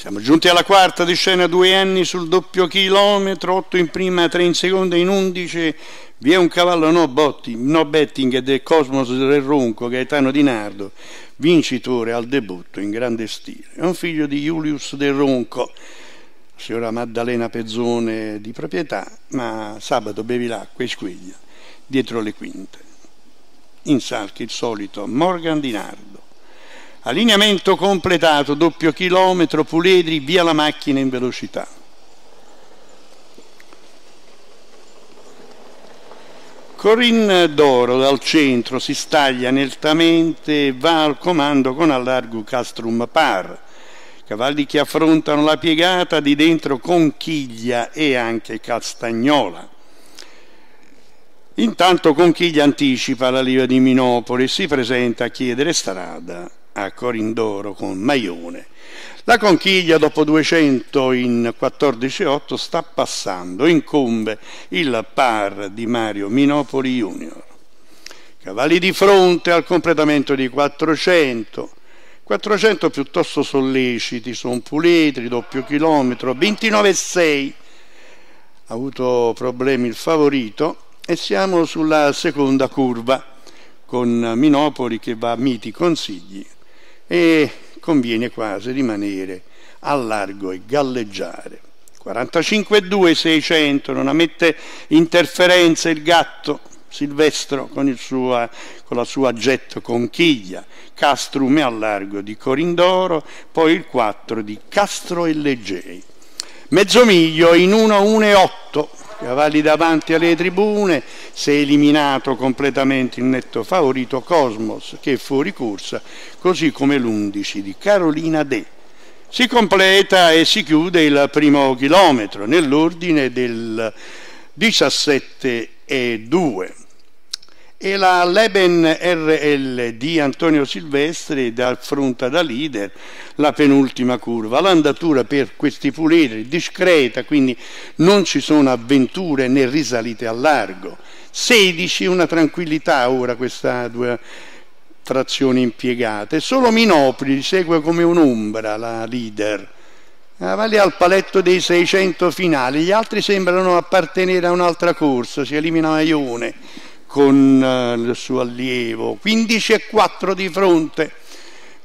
Siamo giunti alla quarta di scena, due anni sul doppio chilometro, 8 in prima, 3 in seconda, in 11 vi è un cavallo no, botti, no betting del Cosmos del Ronco, Gaetano Di Nardo, vincitore al debutto in grande stile. È un figlio di Julius del Ronco, signora Maddalena Pezzone di proprietà, ma sabato bevi l'acqua e squiglia dietro le quinte. In salchi il solito Morgan Di Nardo. Allineamento completato, doppio chilometro, Puledri, via la macchina in velocità. Corinne d'Oro dal centro si staglia nettamente e va al comando con allargo Castrum Par. Cavalli che affrontano la piegata di dentro Conchiglia e anche Castagnola. Intanto Conchiglia anticipa la liva di Minopoli e si presenta a chiedere strada a Corindoro con Maione. La conchiglia dopo 200 in 14,8 sta passando, incombe il par di Mario Minopoli Junior. Cavalli di fronte al completamento di 400, 400 piuttosto solleciti, sono puletri, doppio chilometro, 29,6. Ha avuto problemi il favorito e siamo sulla seconda curva con Minopoli che va a miti consigli e conviene quasi rimanere a largo e galleggiare. 45,2 600, non ammette interferenze il gatto Silvestro con, sua, con la sua jet conchiglia, Castrume al largo di Corindoro, poi il 4 di Castro e Leggei. Mezzo miglio in 1 1,8 cavalli davanti alle tribune, si è eliminato completamente il netto favorito Cosmos che è fuori corsa, così come l'11 di Carolina De. Si completa e si chiude il primo chilometro nell'ordine del 17 e 2 e la Leben RL di Antonio Silvestri affronta da leader la penultima curva. L'andatura per questi puledri discreta, quindi non ci sono avventure né risalite a largo. 16, una tranquillità ora questa due trazioni impiegate. Solo Minopoli segue come un'ombra la leader. Vale al paletto dei 600 finali, gli altri sembrano appartenere a un'altra corsa, si elimina Ione con eh, il suo allievo, 15 e 4 di fronte,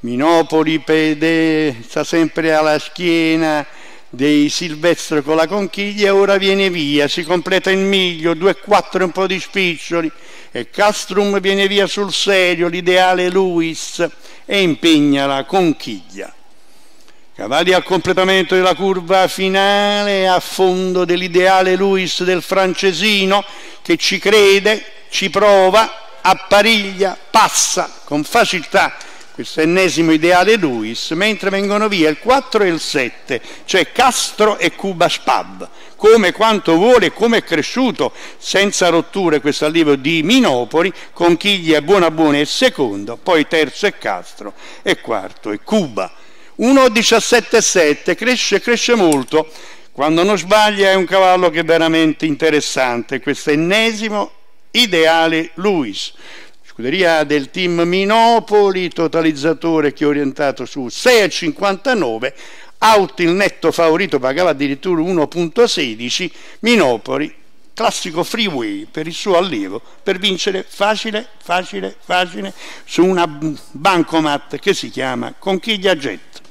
Minopoli pede, sta sempre alla schiena dei Silvestro con la conchiglia e ora viene via, si completa il miglio, 2 e 4 un po' di spiccioli e Castrum viene via sul serio, l'ideale Luis e impegna la conchiglia. Cavalli al completamento della curva finale a fondo dell'ideale Luis del francesino che ci crede ci prova, appariglia, passa con facilità questo ennesimo ideale Luis, mentre vengono via il 4 e il 7, cioè Castro e Cuba Spab, come quanto vuole, come è cresciuto senza rotture questo allievo di Minopoli, Conchiglia buona buona e secondo, poi terzo è Castro e quarto è Cuba. 1,17,7 cresce, cresce molto, quando non sbaglia è un cavallo che è veramente interessante, questo ennesimo ideale Luis. Scuderia del team Minopoli, totalizzatore che è orientato su 6,59, out il netto favorito pagava addirittura 1,16, Minopoli classico freeway per il suo allievo per vincere facile, facile, facile su una bancomat che si chiama Conchiglia Jet.